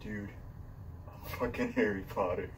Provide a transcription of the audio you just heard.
Dude, I'm fucking Harry Potter.